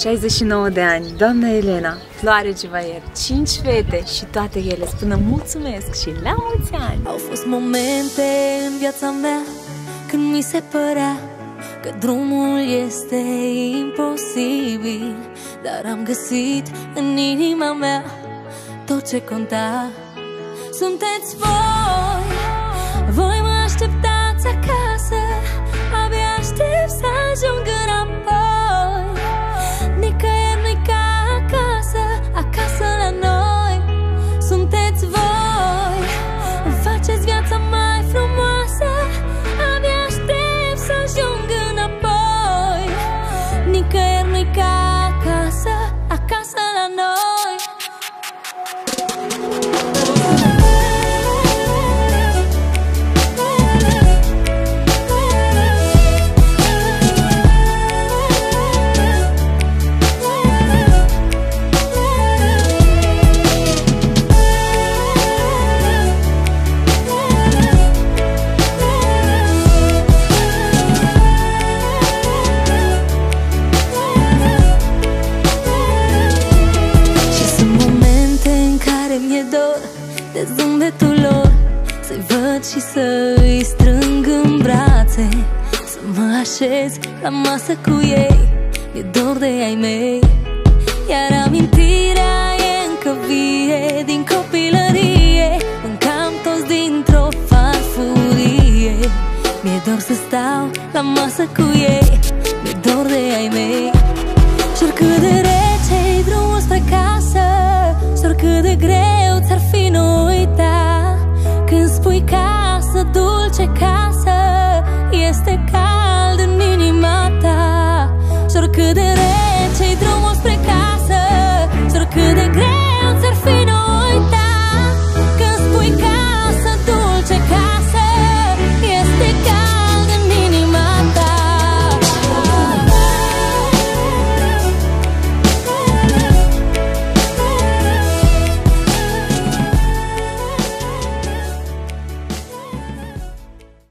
69 de ani, doamna Elena, Floare Givaier, 5 fete și toate ele. Spună mulțumesc și la mulți ani! Au fost momente în viața mea când mi se părea că drumul este imposibil Dar am găsit în inima mea tot ce conta. Sunteți voi, voi mă dor de zâmbetul lor. Să-i văd și să-i strâng în brațe. Să mă așez la masă cu ei. Mi-e dor de ai mei. Iar amintirea e încă vie din copilărie. Mâncam toți dintr-o farfurie. Mi-e dor să stau la masă cu ei. Mi-e dor de ai mei. Și oricât de spui casă, dulce casă Este cald